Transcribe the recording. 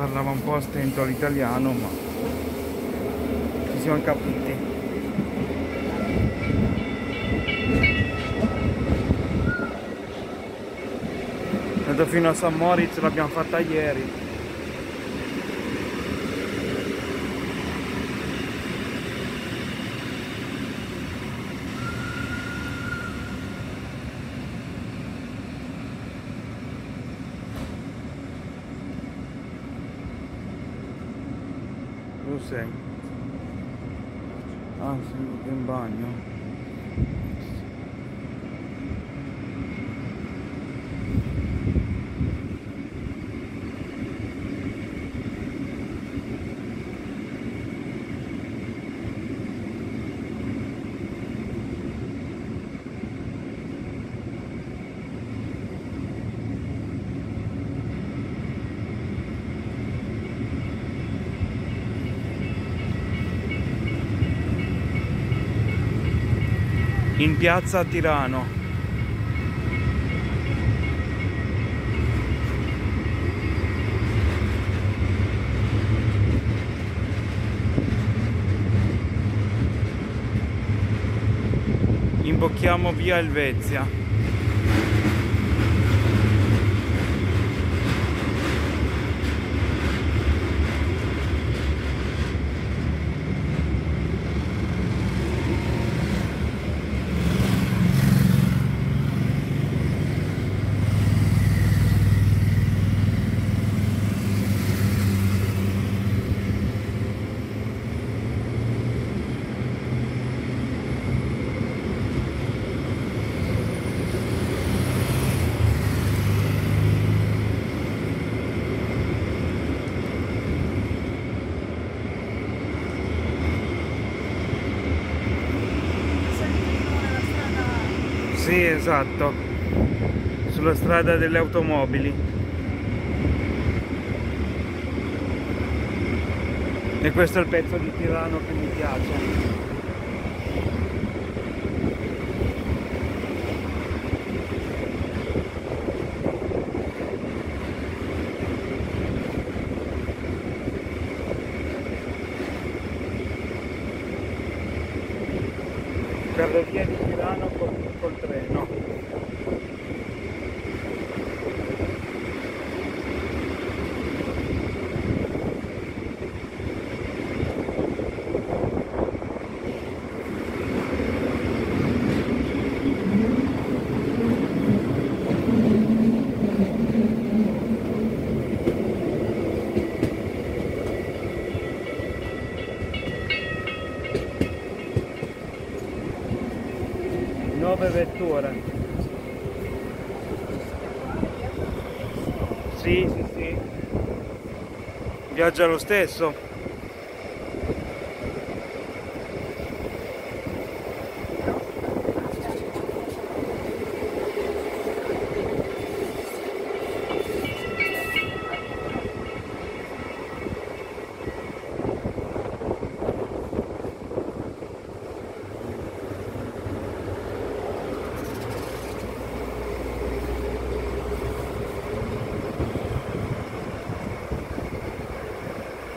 parlava un po' a stento l'italiano ma ci siamo capiti. Andato fino a San Moritz l'abbiamo fatta ieri tu sei anzi un bagno in piazza Tirano. Imbocchiamo via Elvezia. Sì, esatto, sulla strada delle automobili. E questo è il pezzo di Tirano che mi piace. Vie di Milano col, col treno. Nuove vetture. Sì sì sì. Viaggia lo stesso